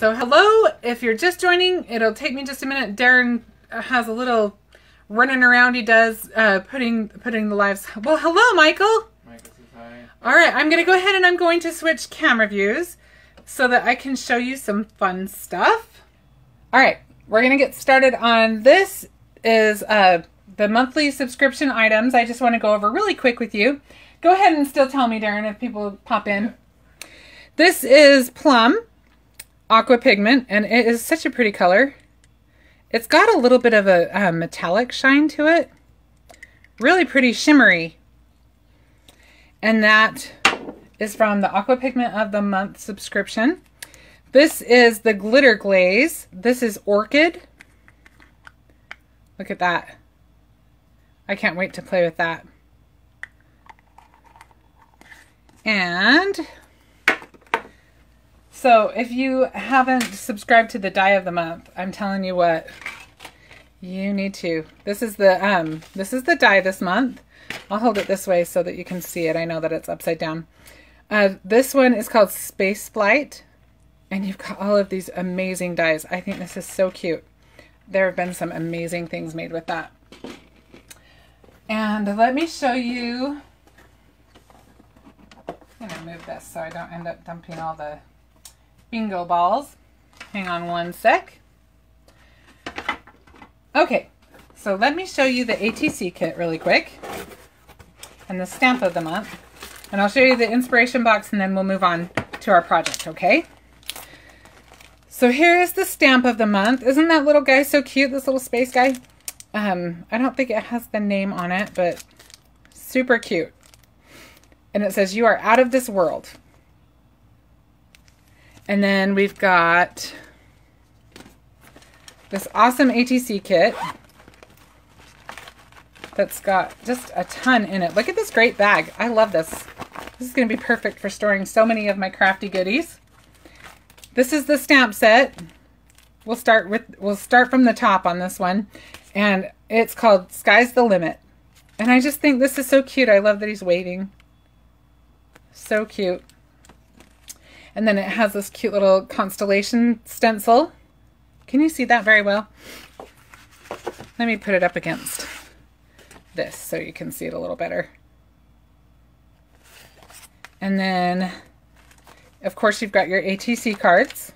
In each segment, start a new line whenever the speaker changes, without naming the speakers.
So hello, if you're just joining, it'll take me just a minute. Darren has a little running around he does, uh, putting putting the lives. Well, hello, Michael.
Michael says hi.
All right, I'm going to go ahead and I'm going to switch camera views so that I can show you some fun stuff. All right, we're going to get started on this is uh, the monthly subscription items. I just want to go over really quick with you. Go ahead and still tell me, Darren, if people pop in. This is Plum Aqua Pigment, and it is such a pretty color. It's got a little bit of a, a metallic shine to it. Really pretty shimmery. And that is from the Aqua Pigment of the Month subscription. This is the Glitter Glaze. This is Orchid. Look at that. I can't wait to play with that. And so if you haven't subscribed to the die of the month, I'm telling you what, you need to. This is the um this is the die this month. I'll hold it this way so that you can see it. I know that it's upside down. Uh, this one is called Space Flight, and you've got all of these amazing dies. I think this is so cute. There have been some amazing things made with that. And let me show you. I'm gonna move this so I don't end up dumping all the bingo balls. Hang on one sec. Okay, so let me show you the ATC kit really quick and the stamp of the month. And I'll show you the inspiration box and then we'll move on to our project, okay? So here is the stamp of the month. Isn't that little guy so cute, this little space guy? Um, I don't think it has the name on it, but super cute. And it says, you are out of this world. And then we've got this awesome ATC kit that's got just a ton in it. Look at this great bag. I love this. This is going to be perfect for storing so many of my crafty goodies. This is the stamp set. We'll start with we'll start from the top on this one. And it's called Sky's the Limit. And I just think this is so cute. I love that he's waving. So cute. And then it has this cute little constellation stencil. Can you see that very well? Let me put it up against this so you can see it a little better. And then, of course, you've got your ATC cards.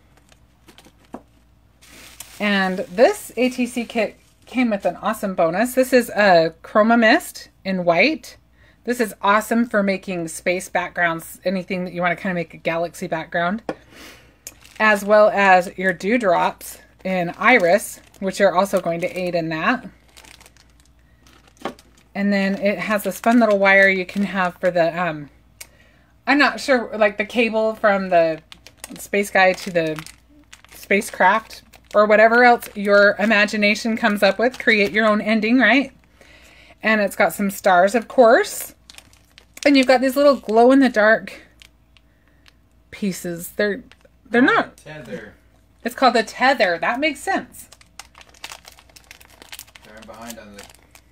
And this ATC kit came with an awesome bonus. This is a Chroma Mist in white. This is awesome for making space backgrounds, anything that you want to kind of make a galaxy background. As well as your dewdrops in Iris, which are also going to aid in that. And then it has this fun little wire you can have for the, um, I'm not sure, like the cable from the space guy to the spacecraft or whatever else your imagination comes up with. Create your own ending, right? And it's got some stars, of course. And you've got these little glow-in-the-dark pieces. They're they're
Oh,
not.
Tether.
It's called the tether. That makes sense.
Sorry, I'm behind on the.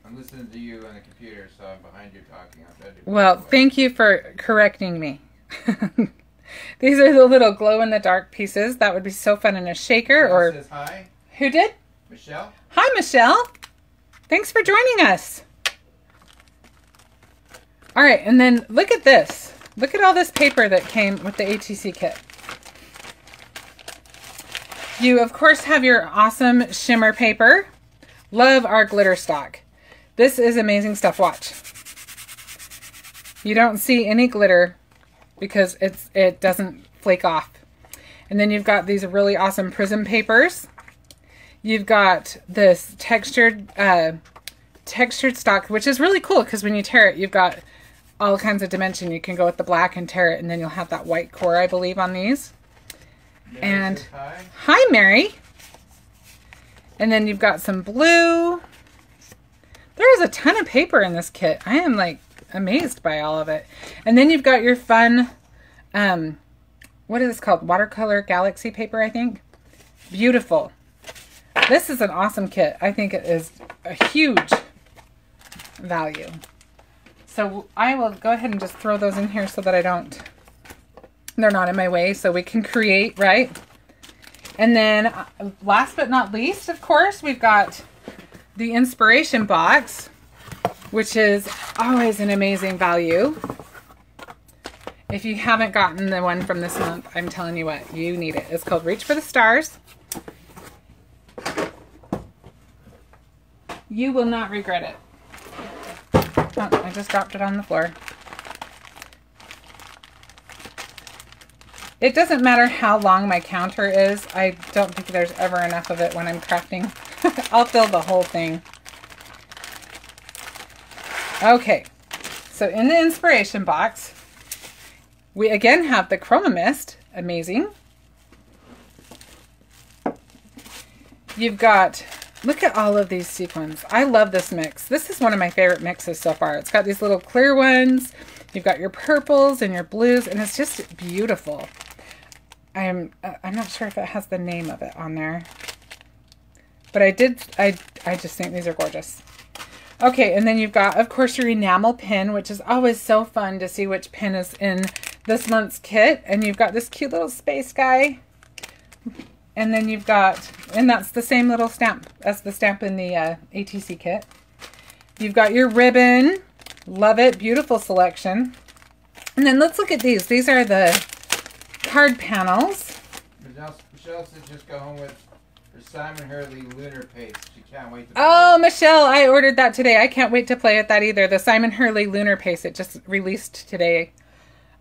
I'm listening to you on the computer, so I'm behind you talking. I'll try to do it
Well, thank you for correcting me. These are the little glow-in-the-dark pieces. That would be so fun in a shaker
Michelle
or who did?
Michelle.
Hi, Michelle. Thanks for joining us. All right, and then look at this. Look at all this paper that came with the ATC kit. You, of course, have your awesome shimmer paper. Love our glitter stock. This is amazing stuff. Watch. You don't see any glitter because it's it doesn't flake off. And then you've got these really awesome prism papers. You've got this textured uh, textured stock, which is really cool because when you tear it, you've got all kinds of dimension. You can go with the black and tear it, and then you'll have that white core, I believe, on these.
Mary
And-
hi.
Hi, Mary. And then you've got some blue. There is a ton of paper in this kit. I am like amazed by all of it. And then you've got your fun, um, what is this called? Watercolor galaxy paper, I think. Beautiful. This is an awesome kit. I think it is a huge value. So I will go ahead and just throw those in here so that I don't, they're not in my way so we can create, right? And then uh, last but not least, of course, we've got the inspiration box, which is always an amazing value. If you haven't gotten the one from this month, I'm telling you what, you need it. It's called Reach for the Stars. You will not regret it. Oh, I just dropped it on the floor. It doesn't matter how long my counter is. I don't think there's ever enough of it when I'm crafting. I'll fill the whole thing. Okay, so in the inspiration box, we again have the Chroma Mist. Amazing. You've got, look at all of these sequins. I love this mix. This is one of my favorite mixes so far. It's got these little clear ones. You've got your purples and your blues, and it's just beautiful. I'm uh, I'm not sure if it has the name of it on there. But I did, I, I just think these are gorgeous. Okay, and then you've got, of course, your enamel pin, which is always so fun to see which pin is in this month's kit. And you've got this cute little space guy. And then you've got, and that's the same little stamp as the stamp in the uh, ATC kit. You've got your ribbon. Love it. Beautiful selection. And then let's look at these. These are the card panels.
Michelle, Michelle said just go home with her Simon Hurley Lunar Paste. She can't wait to
Oh, Michelle, I ordered that today. I can't wait to play with that either. The Simon Hurley Lunar Paste. It just released today.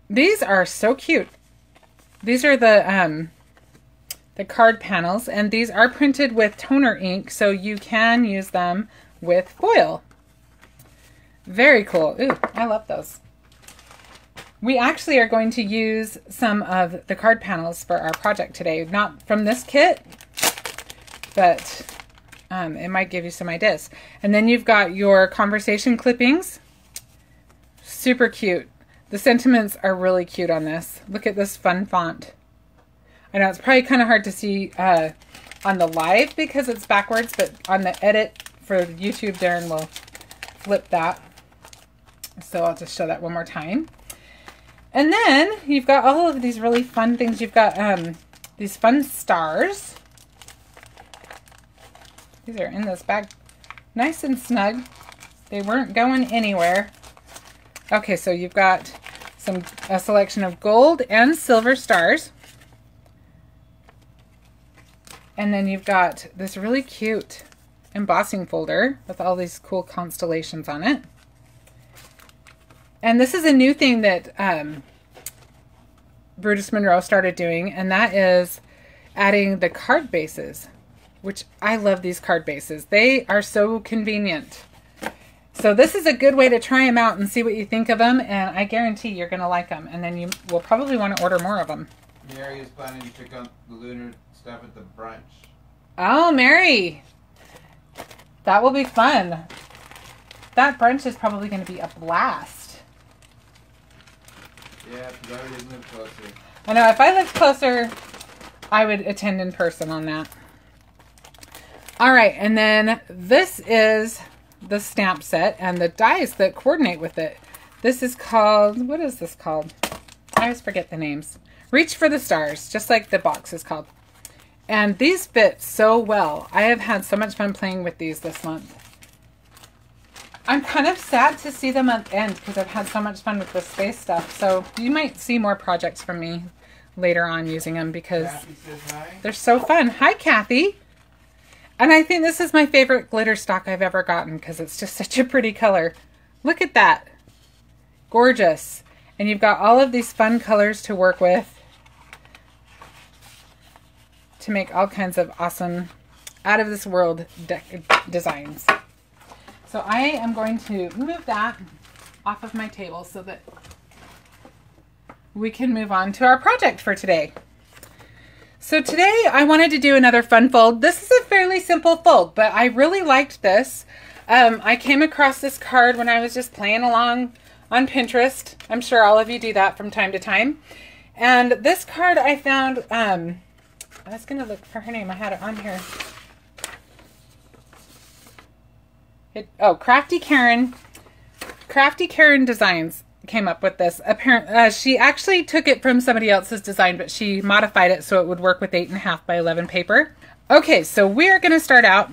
These are so cute. These are the um, the card panels, and these are printed with toner ink, so you can use them with foil. Very cool. Ooh, I love those. We actually are going to use some of the card panels for our project today. Not from this kit, but um, it might give you some ideas. And then you've got your conversation clippings. Super cute. The sentiments are really cute on this. Look at this fun font. I know it's probably kind of hard to see uh, on the live because it's backwards, but on the edit for YouTube, Darren will flip that. So I'll just show that one more time. And then you've got all of these really fun things. You've got um, these fun stars. These are in this bag nice and snug. They weren't going anywhere. Okay, so you've got some a selection of gold and silver stars. And then you've got this really cute embossing folder with all these cool constellations on it. And this is a new thing that um, Brutus Monroe started doing, and that is adding the card bases, which I love these card bases. They are so convenient. So this is a good way to try them out and see what you think of them, and I guarantee you're going to like them, and then you will probably want to order more of them.
Mary is planning to pick up the lunar stuff at the brunch.
Oh, Mary! That will be fun. That brunch is probably going to be a blast.
Yeah, because I already live closer.
I know, if I lived closer, I would attend in person on that. All right, and then this is the stamp set and the dies that coordinate with it. This is called, what is this called? I always forget the names. Reach for the Stars, just like the box is called. And these fit so well. I have had so much fun playing with these this month. I'm kind of sad to see the month end because I've had so much fun with the space stuff. So you might see more projects from me later on using them because they're so fun. Hi, Kathy. And I think this is my favorite glitter stock I've ever gotten because it's just such a pretty color. Look at that. Gorgeous. And you've got all of these fun colors to work with to make all kinds of awesome out of this world designs. So I am going to move that off of my table so that we can move on to our project for today. So today I wanted to do another fun fold. This is a fairly simple fold, but I really liked this. Um, I came across this card when I was just playing along on Pinterest. I'm sure all of you do that from time to time. And this card I found, um, I was going to look for her name. I had it on here. It, oh, Crafty Karen. Crafty Karen Designs. came up with this. Apparent, uh, she actually took it from somebody else's design, but she modified it so it would work with eight and a half by eleven paper. Okay, so we're gonna start out.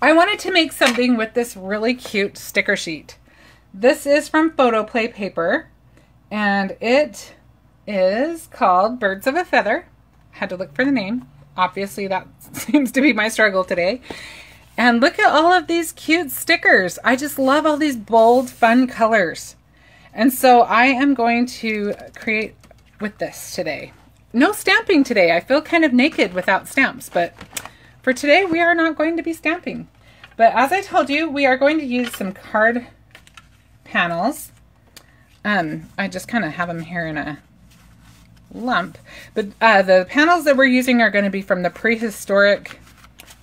I wanted to make something with this really cute sticker sheet. This is from Photoplay Paper, and it is called Birds of a Feather. Had to look for the name. Obviously, that seems to be my struggle today. And look at all of these cute stickers. I just love all these bold, fun colors. And so I am going to create with this today. No stamping today. I feel kind of naked without stamps, but for today we are not going to be stamping. But as I told you, we are going to use some card panels. Um, I just kind of have them here in a lump. But uh, the panels that we're using are going to be from the prehistoric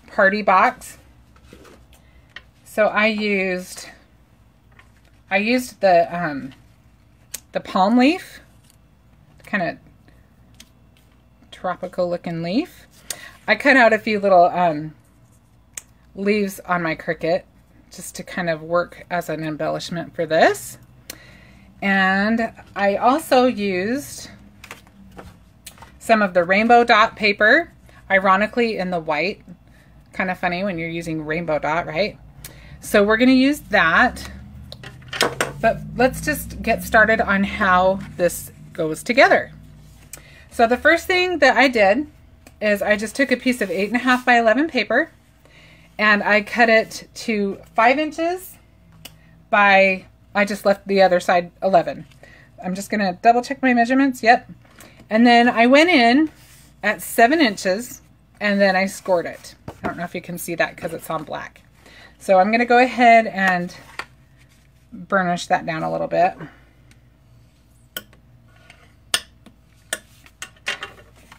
party box. So I used I used the um, the palm leaf, kind of tropical looking leaf. I cut out a few little um, leaves on my Cricut just to kind of work as an embellishment for this. And I also used some of the rainbow dot paper, ironically in the white. Kind of funny when you're using rainbow dot, right? So we're going to use that. But let's just get started on how this goes together. So the first thing that I did is I just took a piece of 8.5 by 11 paper and I cut it to 5 inches by, I just left the other side 11. I'm just going to double check my measurements. Yep. And then I went in at 7 inches and then I scored it. I don't know if you can see that because it's on black. So I'm going to go ahead and burnish that down a little bit.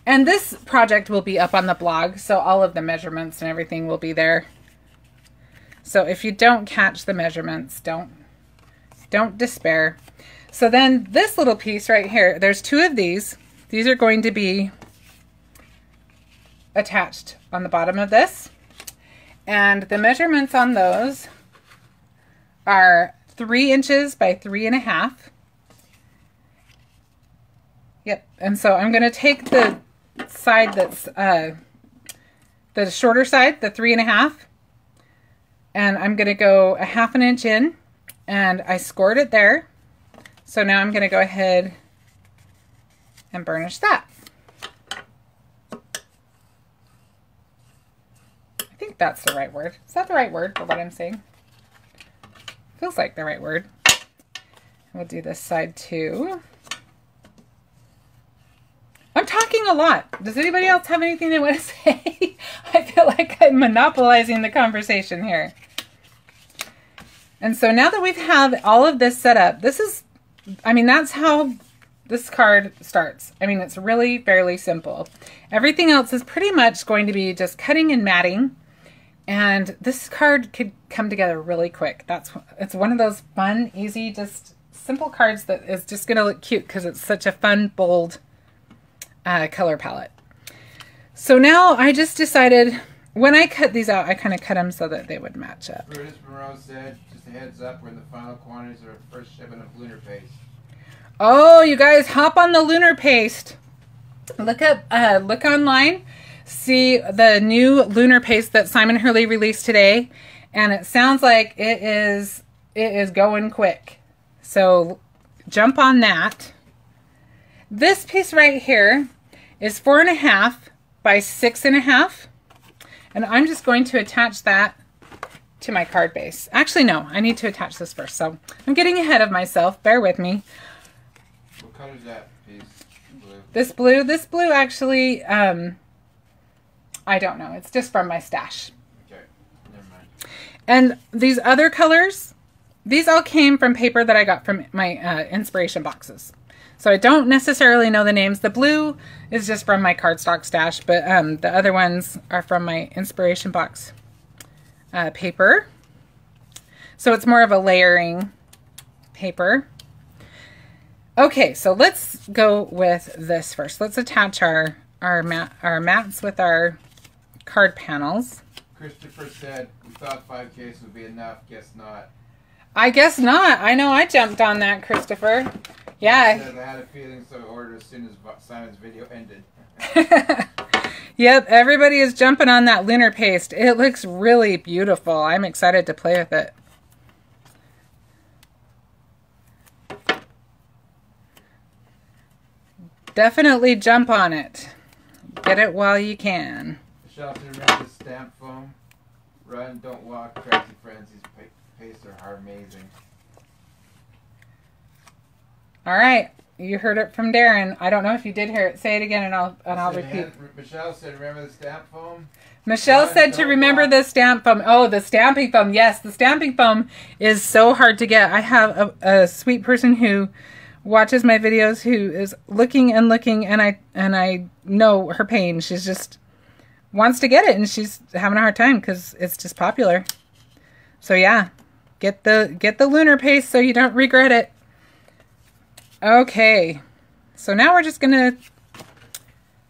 And this project will be up on the blog, so all of the measurements and everything will be there. So if you don't catch the measurements, don't don't despair. So then this little piece right here, there's two of these. These are going to be attached on the bottom of this. And the measurements on those are three inches by three and a half. Yep, and so I'm going to take the side that's uh, the shorter side, the three and a half, and I'm going to go a half an inch in, and I scored it there. So now I'm going to go ahead and burnish that. I think that's the right word. Is that the right word for what I'm saying? Feels like the right word. We'll do this side too. I'm talking a lot. Does anybody else have anything they want to say? I feel like I'm monopolizing the conversation here. And so now that we've had all of this set up, this is, I mean, that's how this card starts. I mean, it's really fairly simple. Everything else is pretty much going to be just cutting and matting and this card could come together really quick. That's It's one of those fun, easy, just simple cards that is just going to look cute because it's such a fun, bold uh, color palette. So now I just decided, when I cut these out, I kind of cut them so that they would match up.
Brutus Monroe said, just a heads up, we're in the final quantities of our first shipment of lunar paste.
Oh, you guys, hop on the lunar paste. Look up, uh, look online see the new lunar paste that Simon Hurley released today, and it sounds like it is it is going quick. So jump on that. This piece right here is four and a half by six and a half. And I'm just going to attach that to my card base. Actually, no, I need to attach this first. So I'm getting ahead of myself. Bear with me.
What color is that piece? Blue.
This blue, this blue actually, um, I don't know. It's just from my stash.
Okay, never mind.
And these other colors, these all came from paper that I got from my uh, inspiration boxes. So I don't necessarily know the names. The blue is just from my cardstock stash, but um, the other ones are from my inspiration box uh, paper. So it's more of a layering paper. Okay, so let's go with this first. Let's attach our our mat our mats with our card panels.
Christopher said, we thought five cases would be enough, guess not.
I guess not. I know I jumped on that, Christopher. Yeah.
I had a feeling, so I ordered as soon as Simon's video ended.
yep, everybody is jumping on that lunar paste. It looks really beautiful. I'm excited to play with it. Definitely jump on it. Get it while you can.
The stamp foam. Run, don't walk, crazy friends. These pastes are amazing.
All right, you heard it from Darren. I don't know if you did hear it. Say it again, and I'll and I'll repeat.
Michelle said, remember the stamp foam?
Michelle
Run,
said to remember
walk.
the stamp foam. Oh, the stamping foam. Yes, the stamping foam is so hard to get. I have a, a sweet person who watches my videos who is looking and looking, and I and I know her pain. She's just wants to get it, and she's having a hard time because it's just popular. So yeah, get the get the lunar paste so you don't regret it. Okay, so now we're just gonna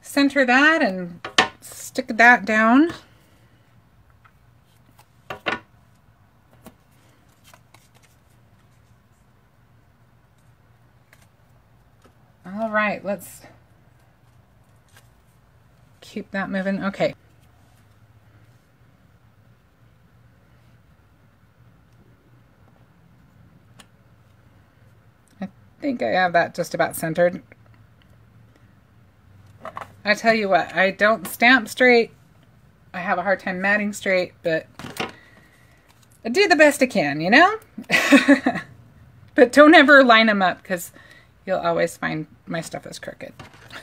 center that and stick that down. All right, let's keep that moving. Okay. I think I have that just about centered. I tell you what, I don't stamp straight. I have a hard time matting straight, but I do the best I can, you know? but don't ever line them up because you'll always find my stuff is crooked.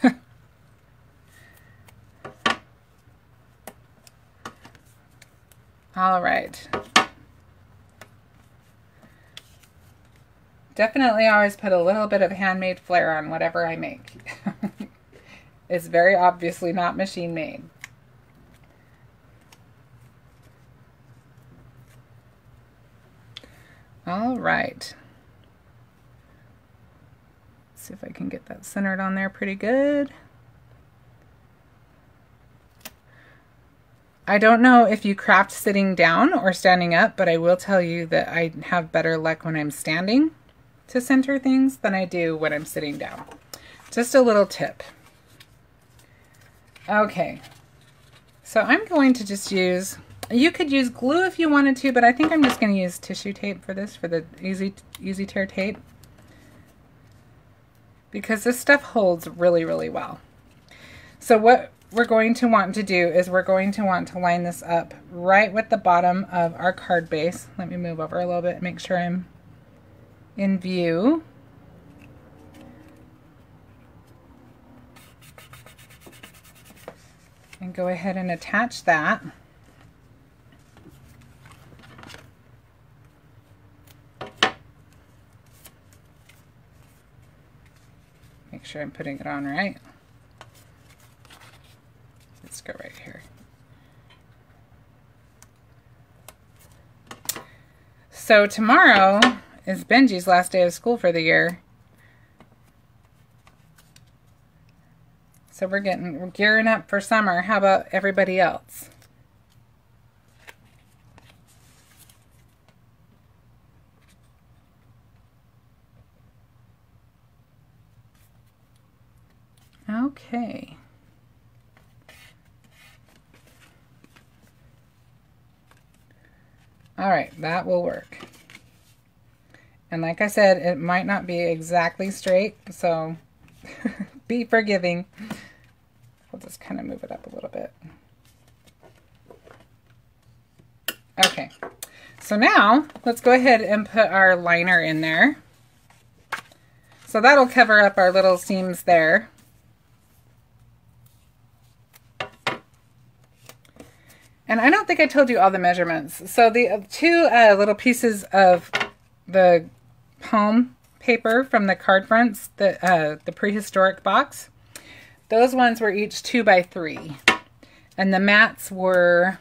All right. Definitely always put a little bit of handmade flair on whatever I make. it's very obviously not machine made. All right. See if I can get that centered on there pretty good. I don't know if you craft sitting down or standing up, but I will tell you that I have better luck when I'm standing to center things than I do when I'm sitting down. Just a little tip. Okay, so I'm going to just use, you could use glue if you wanted to, but I think I'm just going to use tissue tape for this, for the easy, easy tear tape. Because this stuff holds really, really well. So what we're going to want to do is we're going to want to line this up right with the bottom of our card base. Let me move over a little bit, make sure I'm in view. And go ahead and attach that. Make sure I'm putting it on right. Let's go right here. So tomorrow is Benji's last day of school for the year. So we're getting we're gearing up for summer. How about everybody else? Okay. All right, that will work. And like I said, it might not be exactly straight, so be forgiving. We'll just kind of move it up a little bit. Okay, so now let's go ahead and put our liner in there. So that'll cover up our little seams there. And I don't think I told you all the measurements. So the uh, two uh, little pieces of the palm paper from the card fronts, the, uh, the prehistoric box, those ones were each two by three. And the mats were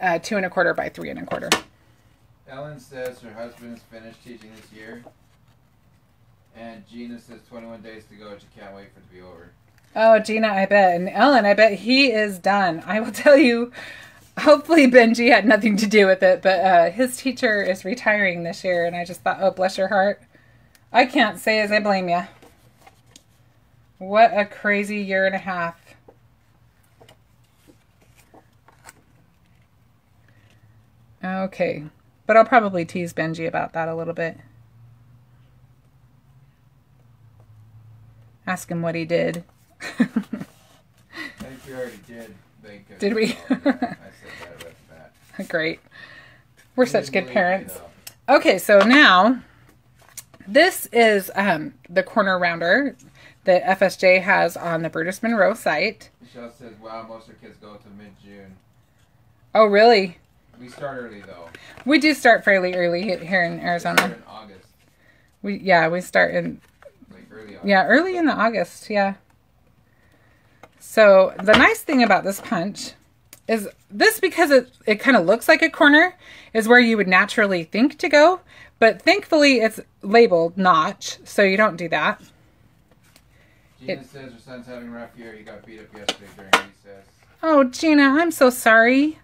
uh, two and a quarter by three and a quarter.
Ellen says her husband is finished teaching this year. And Gina says 21 days to go. She can't wait for it to be over.
Oh, Gina, I bet. And Ellen, I bet he is done. I will tell you, hopefully Benji had nothing to do with it, but uh, his teacher is retiring this year, and I just thought, oh, bless your heart. I can't say as I blame you. What a crazy year and a half. Okay, but I'll probably tease Benji about that a little bit. Ask him what he did.
I think we already did.
Did we?
I said that right off the bat.
Great. We're such good parents. Okay, so now this is um, the corner rounder that FSJ has on the Brutus Monroe site.
Michelle says, "Wow, most of kids go to mid June.
Oh, really?
We start early though.
We do start fairly early here in Arizona.
in August,
We yeah, we start in
like early August.
yeah early in the August. Yeah. So the nice thing about this punch is this because it it kind of looks like a corner is where you would naturally think to go, but thankfully it's labeled notch, so you don't do that.
Gina says her son's having a rough year. He got beat up yesterday during recess.
Oh, Gina, I'm so sorry.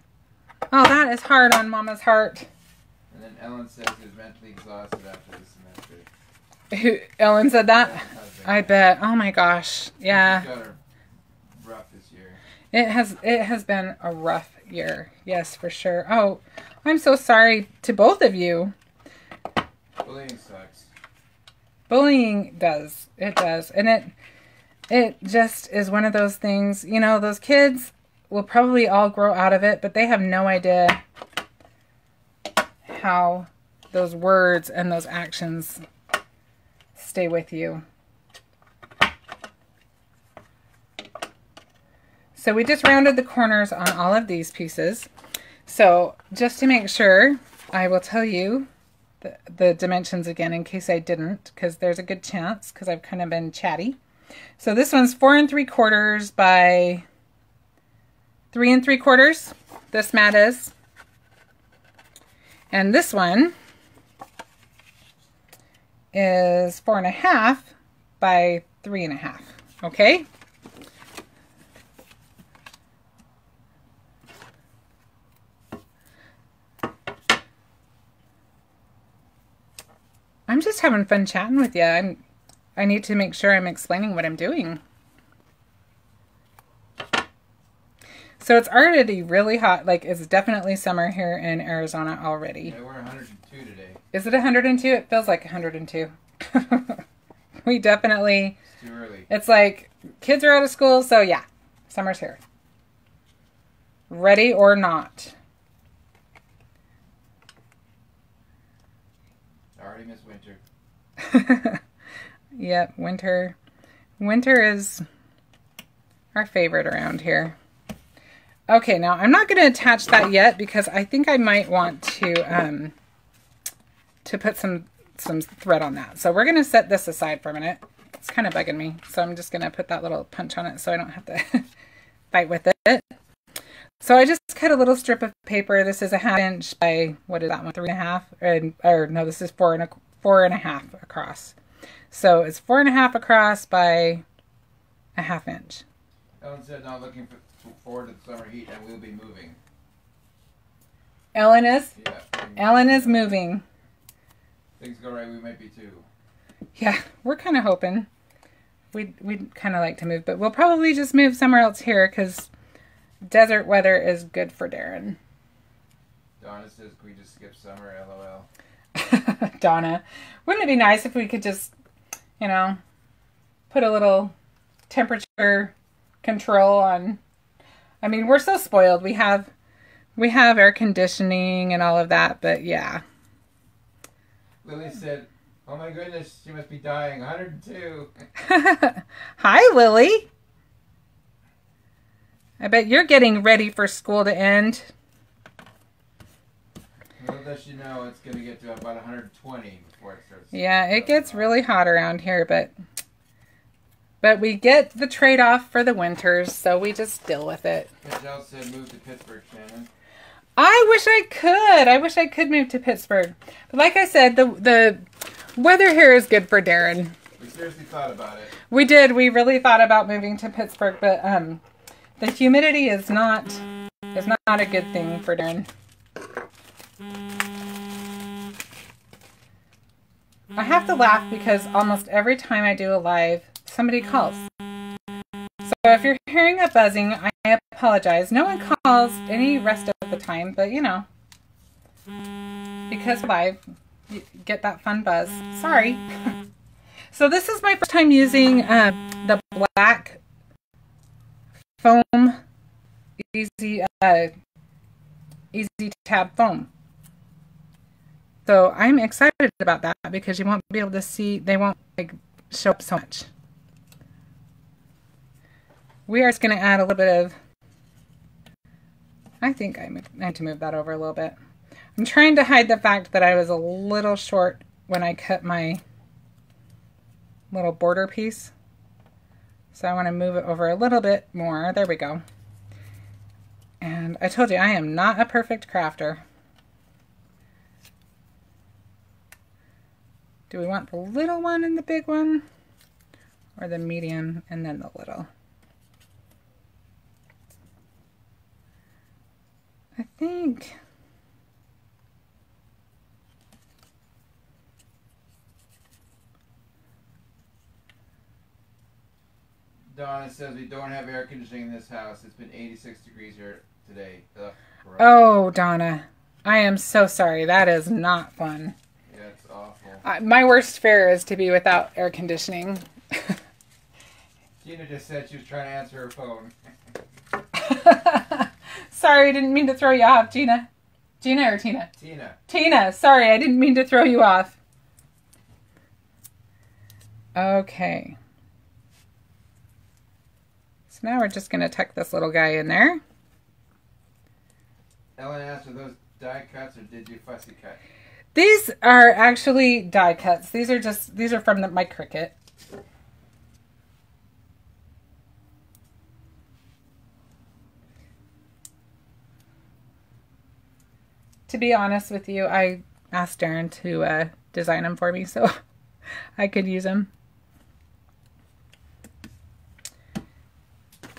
Oh, that is hard on Mama's heart.
And then Ellen says he was mentally exhausted after the semester.
Who, Ellen said that? I bet. Oh my gosh. Yeah.
He's got her rough this year.
It has it has been a rough year. Yes, for sure. Oh, I'm so sorry to both of you.
Bullying sucks.
Bullying does. It does. And it it just is one of those things, you know, those kids will probably all grow out of it, but they have no idea how those words and those actions stay with you. So we just rounded the corners on all of these pieces. So just to make sure, I will tell you the, the dimensions again in case I didn't, because there's a good chance, because I've kind of been chatty. So this one's four and three quarters by three and three quarters. This mat is. And this one is four and a half by three and a half. Okay? I'm just having fun chatting with you. I'm, I need to make sure I'm explaining what I'm doing. So it's already really hot. Like it's definitely summer here in Arizona already.
Yeah, we're 102 today.
Is it 102? It feels like 102. we definitely,
It's too early.
it's like kids are out of school, so yeah, summer's here. Ready or not.
I already miss winter.
yep, winter. Winter is our favorite around here. Okay, now I'm not going to attach that yet because I think I might want to um, to put some some thread on that. So we're going to set this aside for a minute. It's kind of bugging me, so I'm just going to put that little punch on it so I don't have to fight with it. So I just cut a little strip of paper. This is a half inch by what is that one? Three and a half, or, or no, this is four and a four and a half across. So it's four and a half across by a half inch.
Ellen said not looking forward to the summer heat and we'll be moving.
Ellen is
Yeah.
Ellen is moving.
Things go right, we might be too.
Yeah, we're kind of hoping. We'd we'd kind of like to move, but we'll probably just move somewhere else here because desert weather is good for Darren.
Donna says, can we just skip summer? LOL.
Donna, wouldn't it be nice if we could just, you know, put a little temperature control on? I mean, we're so spoiled. We have we have air conditioning and all of that, but yeah.
Lily said, oh my goodness, she must be dying. 102.
Hi, Lily. I bet you're getting ready for school to end.
Does she know it's going to get to about 120 before it starts.
Yeah, it gets really hot around here, but but we get the trade-off for the winters, so we just deal with it.
Michelle said, move to Pittsburgh, Shannon.
I wish I could. I wish I could move to Pittsburgh. But like I said, the the weather here is good for Darren.
We seriously thought about it.
We did. We really thought about moving to Pittsburgh, but um the humidity is not is not a good thing for Darren. I have to laugh because almost every time I do a live, somebody calls. So if you're hearing a buzzing, I apologize. No one calls any rest of the time, but you know, because live, you get that fun buzz. Sorry. so this is my first time using uh, the black foam easy uh, easy tab foam. So I'm excited about that because you won't be able to see, they won't like show up so much. We are just going to add a little bit of, I think I need to move that over a little bit. I'm trying to hide the fact that I was a little short when I cut my little border piece. So I want to move it over a little bit more. There we go. And I told you I am not a perfect crafter. Do we want the little one and the big one? Or the medium and then the little? I think...
Donna says we don't have air conditioning in this house. It's been 86 degrees here today. Ugh,
oh, Donna. I am so sorry. That is not fun.
Awful.
Uh, my worst fear is to be without air conditioning.
Gina just said she was trying to answer her phone.
sorry, I didn't mean to throw you off, Gina. Gina or Tina?
Tina.
Tina, sorry, I didn't mean to throw you off. Okay. So now we're just going to tuck this little guy in there.
Ellen asked, are those die cuts or did you fussy cut?
These are actually die cuts. These are just, these are from the, my Cricut. To be honest with you, I asked Darren to uh, design them for me so I could use them.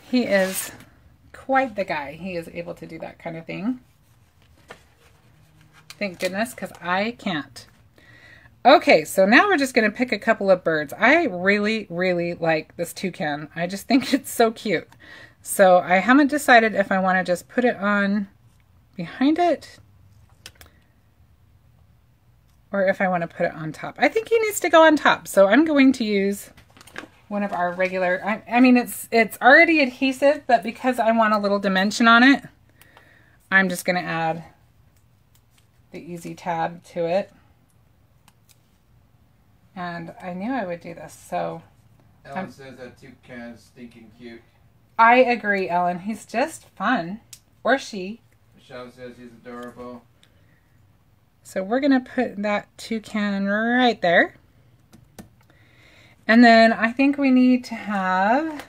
He is quite the guy. He is able to do that kind of thing. Thank goodness, because I can't. Okay, so now we're just going to pick a couple of birds. I really, really like this toucan. I just think it's so cute. So I haven't decided if I want to just put it on behind it or if I want to put it on top. I think he needs to go on top. So I'm going to use one of our regular, I, I mean, it's, it's already adhesive, but because I want a little dimension on it, I'm just going to add the easy tab to it. And I knew I would do this, so.
Ellen I'm, says that toucan is stinking cute.
I agree, Ellen. He's just fun. Or she.
Michelle says he's adorable.
So we're going to put that toucan right there. And then I think we need to have,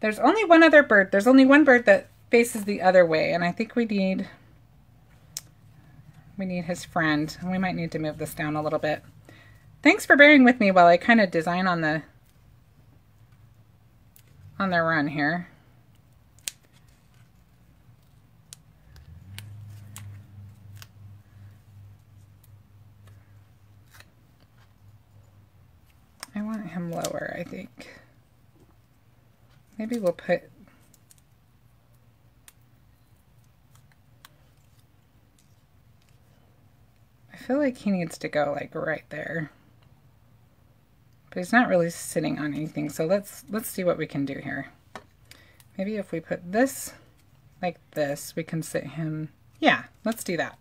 there's only one other bird. There's only one bird that faces the other way. And I think we need, we need his friend. And we might need to move this down a little bit. Thanks for bearing with me while I kind of design on the, on the run here. I want him lower, I think. Maybe we'll put feel like he needs to go like right there. But he's not really sitting on anything, so let's let's see what we can do here. Maybe if we put this like this, we can sit him. Yeah, let's do that.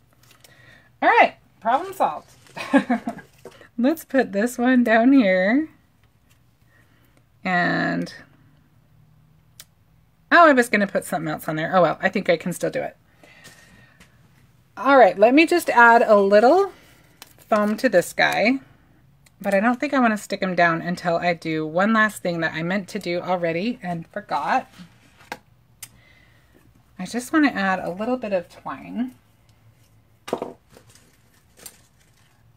All right, problem solved. let's put this one down here. And, oh, I was going to put something else on there. Oh, well, I think I can still do it. All right, let me just add a little foam to this guy. But I don't think I want to stick him down until I do one last thing that I meant to do already and forgot. I just want to add a little bit of twine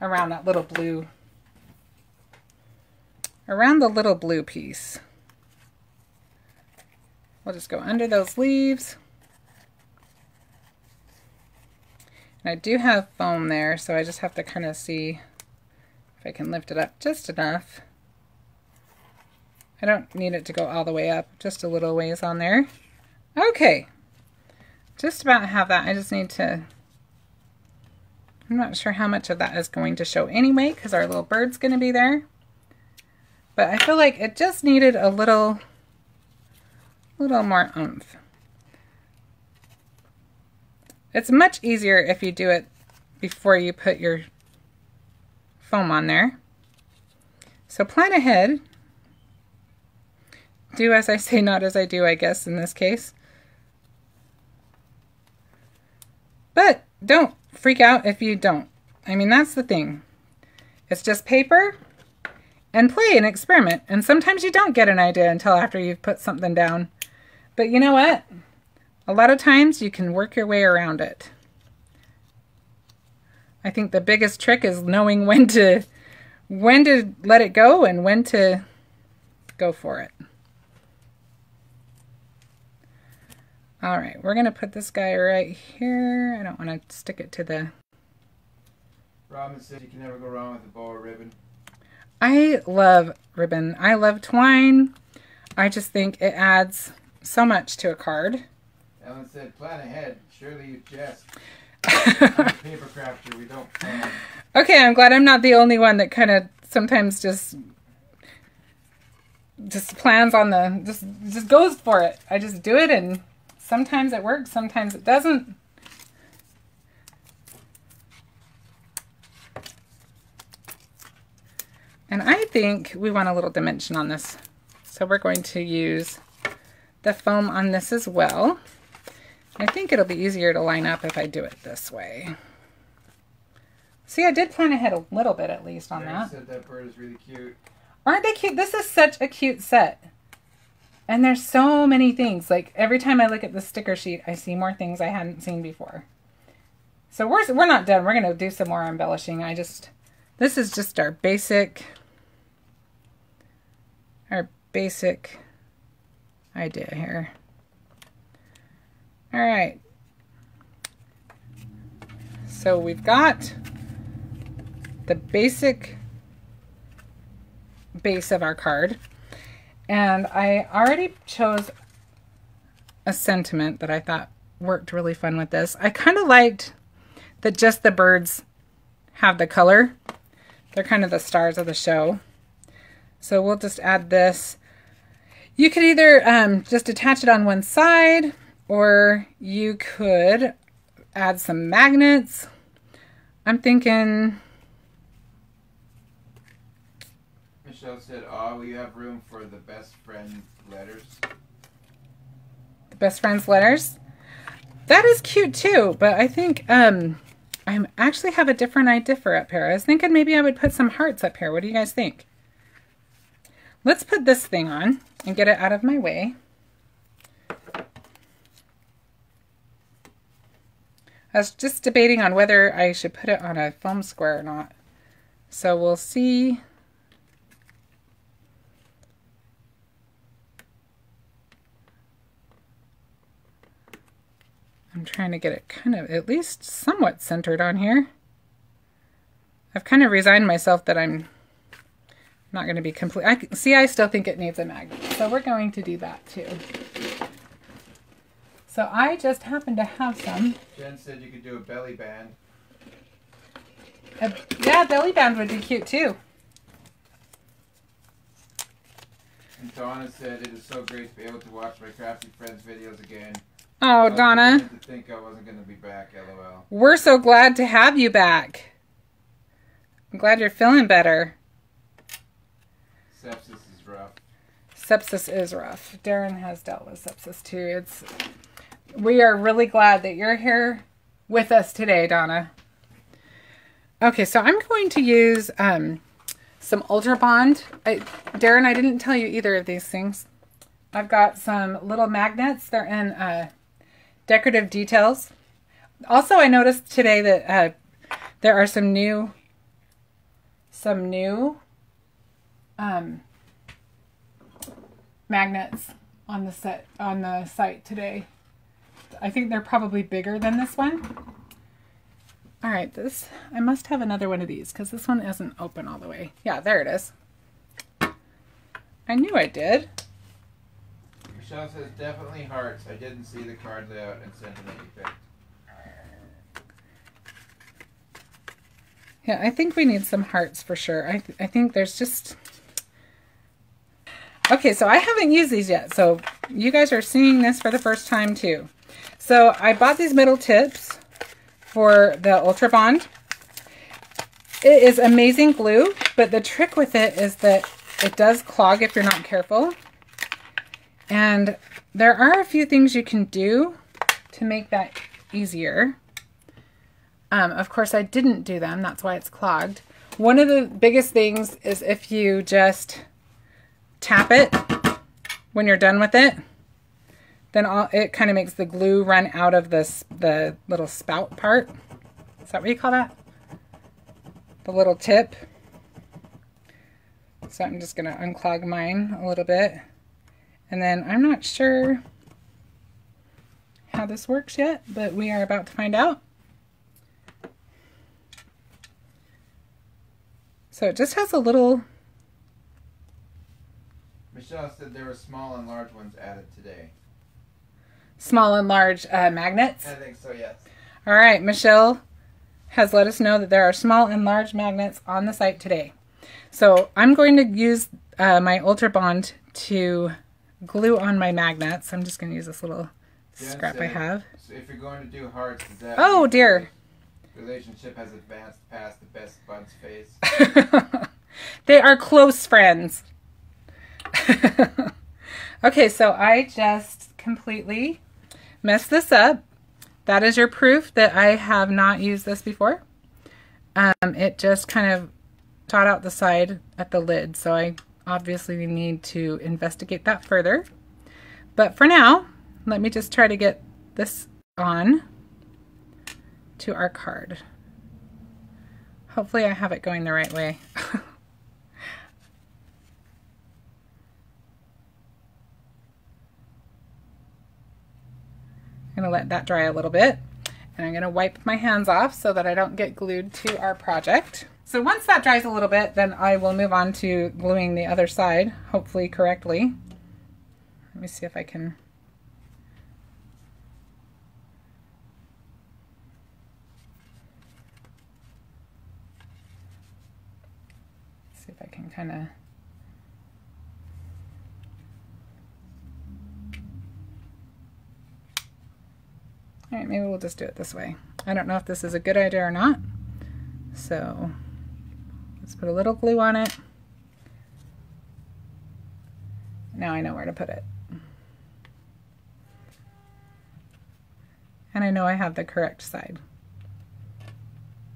around that little blue, around the little blue piece. we'll just go under those leaves. I do have foam there, so I just have to kind of see if I can lift it up just enough. I don't need it to go all the way up, just a little ways on there. Okay, just about have that. I just need to, I'm not sure how much of that is going to show anyway, because our little bird's going to be there. But I feel like it just needed a little, little more oomph. It's much easier if you do it before you put your foam on there. So plan ahead. Do as I say, not as I do, I guess, in this case. But don't freak out if you don't. I mean, that's the thing. It's just paper and play and experiment. And sometimes you don't get an idea until after you've put something down. But you know what? A lot of times you can work your way around it. I think the biggest trick is knowing when to when to let it go and when to go for it. All right, we're going to put this guy right here. I don't want to stick it to the...
Robin said you can never go wrong with a bow or ribbon.
I love ribbon. I love twine. I just think it adds so much to a card.
Ellen said, plan ahead. Surely you jest. paper crafter, we don't plan.
Okay, I'm glad I'm not the only one that kind of sometimes just just plans on the just just goes for it. I just do it and Sometimes it works, sometimes it doesn't. And I think we want a little dimension on this. So we're going to use the foam on this as well. I think it'll be easier to line up if I do it this way. See, I did plan ahead a little bit at least on
Mary
that.
said that bird is really cute.
Aren't they cute? This is such a cute set. And there's so many things. Like every time I look at the sticker sheet, I see more things I hadn't seen before. So we're we're not done. We're gonna do some more embellishing. I just this is just our basic our basic idea here. All right. So we've got the basic base of our card. And I already chose a sentiment that I thought worked really fun with this. I kind of liked that just the birds have the color. They're kind of the stars of the show. So we'll just add this. You could either um, just attach it on one side or you could add some magnets. I'm thinking
Michelle said, "Oh, we have room for the best friend letters."
The best friends letters. That is cute too, but I think um, I actually have a different idea for up here. I was thinking maybe I would put some hearts up here. What do you guys think? Let's put this thing on and get it out of my way. I was just debating on whether I should put it on a foam square or not. So we'll see I'm trying to get it kind of at least somewhat centered on here. I've kind of resigned myself that I'm not going to be complete. I see. I still think it needs a magnet, so we're going to do that too. So I just happen to have some.
Jen said you could do a belly band.
A, yeah, belly band would be cute too.
And Donna said it is so great to be able to watch my crafty friends videos again.
Oh, Donna,
To think I wasn't going to be back. LOL.
we're so glad to have you back. I'm glad you're feeling better.
Sepsis is rough.
sepsis is rough. Darren has dealt with sepsis too. It's we are really glad that you're here with us today, Donna. Okay, so I'm going to use um, some Ultra Bond. I, Darren, I didn't tell you either of these things. I've got some little magnets. They're in uh, decorative details. Also, I noticed today that uh, there are some new, some new um, magnets on the set on the site today. I think they're probably bigger than this one. All right, this, I must have another one of these because this one isn't open all the way. Yeah, there it is. I knew I did.
Michelle says definitely hearts. I didn't see the card layout and sentiment you picked.
Yeah, I think we need some hearts for sure. I, th I think there's just... Okay, so I haven't used these yet. So you guys are seeing this for the first time too. So I bought these metal tips for the Ultra Bond. It is amazing glue, but the trick with it is that it does clog if you're not careful. And there are a few things you can do to make that easier. Um, of course, I didn't do them. That's why it's clogged. One of the biggest things is if you just tap it when you're done with it, then all, it kind of makes the glue run out of this the little spout part. Is that what you call that? The little tip. So I'm just going to unclog mine a little bit. And then I'm not sure how this works yet, but we are about to find out. So it just has a little...
Michelle said there were small and large ones added today
small and large uh, magnets?
I think so, yes.
All right, Michelle has let us know that there are small and large magnets on the site today. So I'm going to use uh, my Ultra Bond to glue on my magnets. I'm just going to use this little Jen scrap I have.
So if you're going to do hearts,
oh dear,
relationship has advanced past the best buds phase?
they are close friends. okay, so I just completely mess this up, that is your proof that I have not used this before. Um, it just kind of shot out the side at the lid, so I obviously need to investigate that further. But for now, let me just try to get this on to our card. Hopefully I have it going the right way. I'm going to let that dry a little bit. And I'm going to wipe my hands off so that I don't get glued to our project. So once that dries a little bit, then I will move on to gluing the other side, hopefully correctly. Let me see if I can... See if I can kind of All right, maybe we'll just do it this way. I don't know if this is a good idea or not. So let's put a little glue on it. Now I know where to put it. And I know I have the correct side.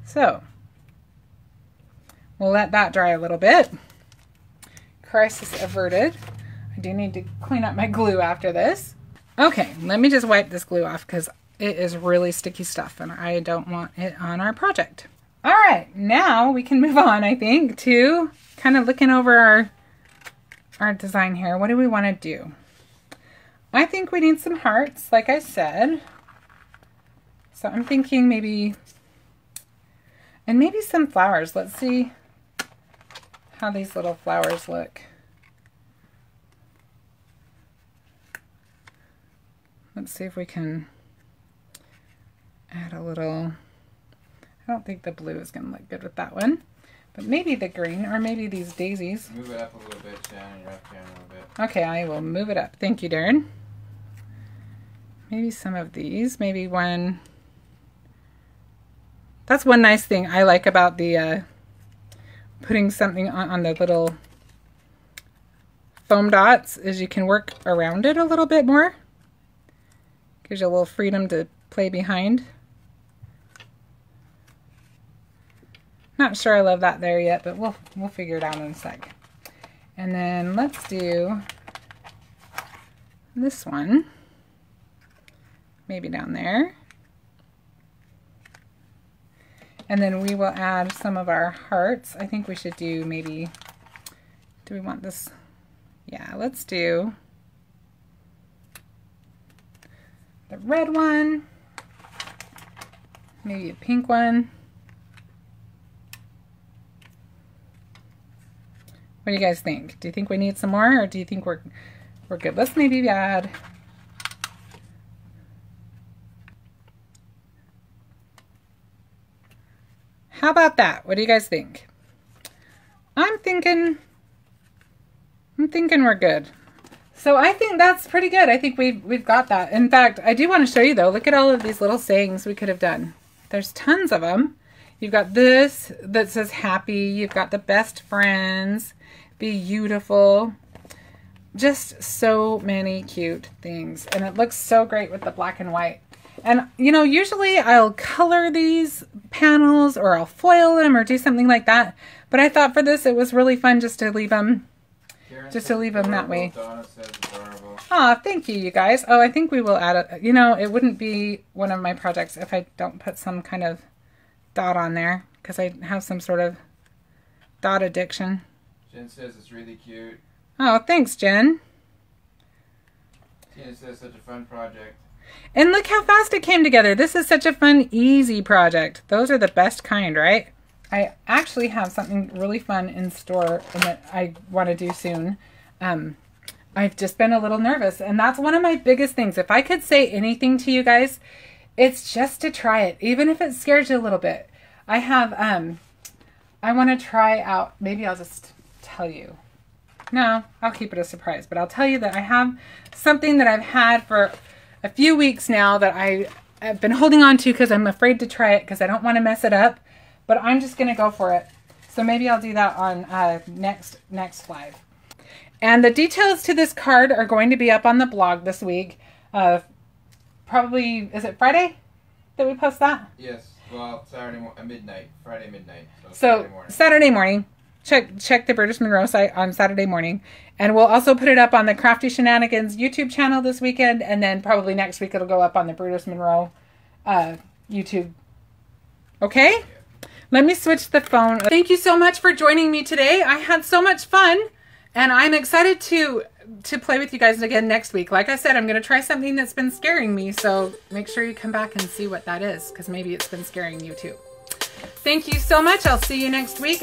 So we'll let that dry a little bit. Crisis averted. I do need to clean up my glue after this. Okay, let me just wipe this glue off because it is really sticky stuff and I don't want it on our project. All right, now we can move on, I think, to kind of looking over our, our design here. What do we want to do? I think we need some hearts, like I said. So I'm thinking maybe, and maybe some flowers. Let's see how these little flowers look. Let's see if we can add a little, I don't think the blue is going to look good with that one. But maybe the green, or maybe these daisies.
Move it up a little bit, Shannon. You're up a little bit.
Okay, I will move it up. Thank you, Darren. Maybe some of these. Maybe one. That's one nice thing I like about the uh, putting something on, on the little foam dots is you can work around it a little bit more. Gives you a little freedom to play behind. Not sure I love that there yet, but we'll, we'll figure it out in a sec. And then let's do this one, maybe down there. And then we will add some of our hearts. I think we should do maybe, do we want this? Yeah, let's do, the red one. Maybe a pink one. What do you guys think? Do you think we need some more or do you think we're we're good? Let's maybe add How about that? What do you guys think? I'm thinking I'm thinking we're good. So I think that's pretty good. I think we've we've got that. In fact, I do want to show you though. Look at all of these little sayings we could have done. There's tons of them. You've got this that says happy. You've got the best friends. Beautiful. Just so many cute things. And it looks so great with the black and white. And, you know, usually I'll color these panels or I'll foil them or do something like that. But I thought for this it was really fun just to leave them,
Karen
just to leave them that way.
Donna says adorable.
Aw, thank you, you guys. Oh, I think we will add a, you know, it wouldn't be one of my projects if I don't put some kind of dot on there because I have some sort of dot addiction.
Jen says it's really cute.
Oh, thanks, Jen.
Tina says such a fun project.
And look how fast it came together. This is such a fun, easy project. Those are the best kind, right? I actually have something really fun in store and that I want to do soon. Um, I've just been a little nervous, and that's one of my biggest things. If I could say anything to you guys, it's just to try it, even if it scares you a little bit. I have, um, I want to try out, maybe I'll just tell you. No, I'll keep it a surprise, but I'll tell you that I have something that I've had for a few weeks now that I have been holding on to because I'm afraid to try it because I don't want to mess it up. But I'm just going to go for it. So maybe I'll do that on uh, next next live. And the details to this card are going to be up on the blog this week. Uh, probably, is it Friday that we post that?
Yes. Well, Saturday mo- uh, midnight, Friday midnight. So,
So
Saturday morning.
Saturday morning, check check the Brutus Monroe site on Saturday morning, and we'll also put it up on the Crafty Shannonigans YouTube channel this weekend, and then probably next week it'll go up on the Brutus Monroe uh, YouTube. Okay, let me switch the phone. Thank you so much for joining me today. I had so much fun, and I'm excited to to play with you guys again next week. Like I said, I'm going to try something that's been scaring me, so make sure you come back and see what that is, because maybe it's been scaring you too. Thank you so much. I'll see you next week.